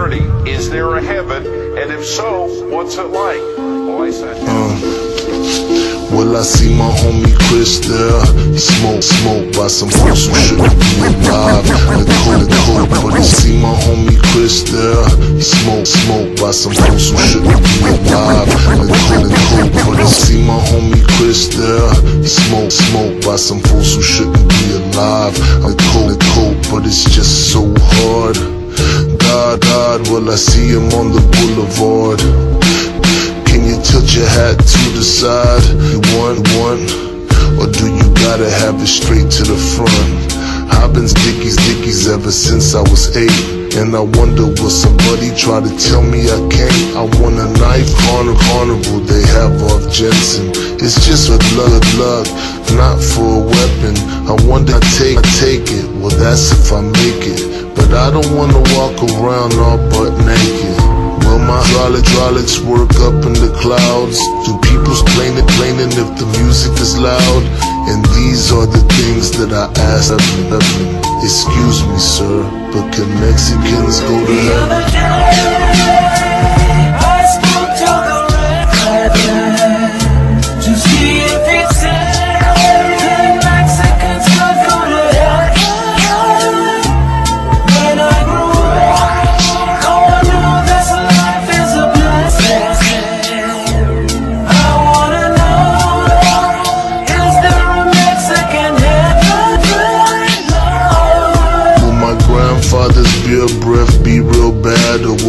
eternity? Is there a heaven? And if so, what's it like? I said. Uh, well, I see my homie Chris there. Smoke, smoke by some folks who shouldn't be alive. The cold, the cold, but I see my homie Chris there. Smoke, smoke by some folks who shouldn't be alive. The the but I see my homie Chris there. Smoke, smoke by some folks who shouldn't be alive. The cold, the cold, but it's just so hard. God, well, I see him on the boulevard. Can you tilt your hat to the side? You want one? Or do you gotta have it straight to the front? I've been dickies dickies ever since I was eight. And I wonder will somebody try to tell me I can't? I want a knife, carnival, carnival they have off Jensen. It's just a luck, luck, not for a weapon. I wonder I take, I take it. Well, that's if I make it. I don't wanna walk around all butt naked. Well, my hydraulic, hydraulics work up in the clouds. Do people plain it, plainin' if the music is loud? And these are the things that I ask of heaven. Excuse me, sir, but can Mexicans go to heaven?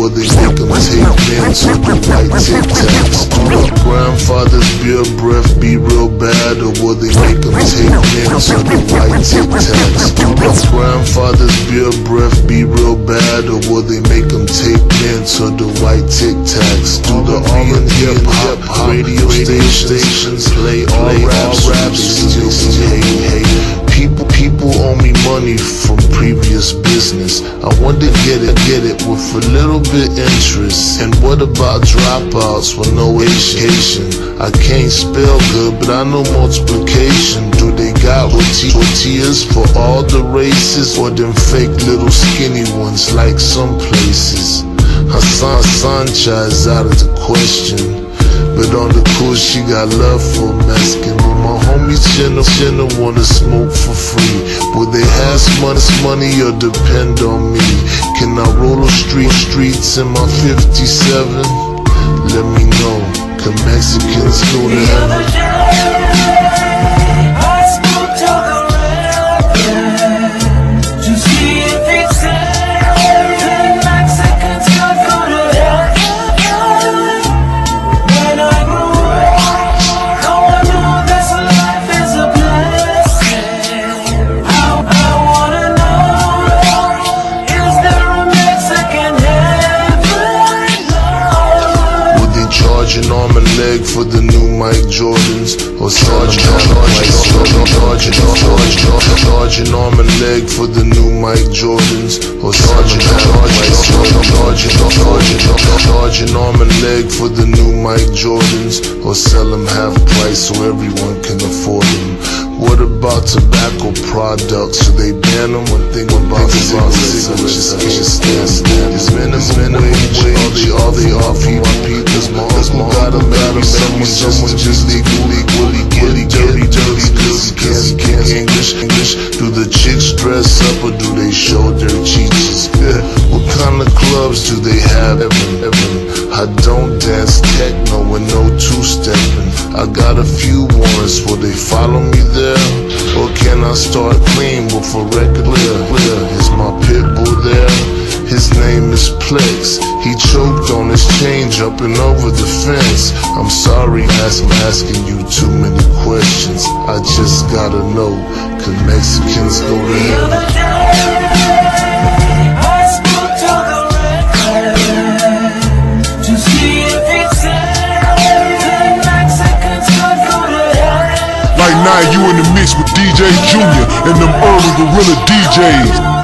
Or make him take men to the white tic tacs? Will my grandfather's beer breath be real bad or will they make take men to the white tic tacs? Do my grandfather's beer breath be real bad or will they make take men to the white tic tacs? Do the R&B hip hop radio stations play all rap, raps? They hey hey. People, people owe me money from previous business. I want to get it, get it with a little bit interest. And what about dropouts with no education? I can't spell good, but I know multiplication. Do they got torti- tortillas for all the races, or them fake little skinny ones like some places? Hassan Sanchez out of the question. But on the cool, she got love for Mexican. But my homies Jenna, Jenna wanna smoke for free. Will they have money, money or depend on me? Can I roll the street streets in my 57? Let me know. Can Mexicans go to heaven? Or charge an arm and leg for the new Mike Jordans? Or an arm and leg for the new Mike Jordans? Or sell them half price so everyone can afford them? What about tobacco products? Should they ban them? One thing about cigarettes, just, just stand, stand. It's minimum, wage, all they offer people. Cause my uncle got a someone, someone just legally, legally, get dirty, dirty, cause he can't, can't English, English. Do the chicks dress up or do they show their cheeks? What kind of clubs do they have? Evan, Evan. I don't dance techno with no two-stepping. I got a few warrants, will they follow me there? Or can I start clean with a record clear? Is my pit bull there? His name is Plex. He choked on his chain jumping over the fence. I'm sorry, ask, I'm asking you too many questions. I just gotta know, can Mexicans go to heaven? Like now you in the mix with DJ Junior and them early gorilla DJs.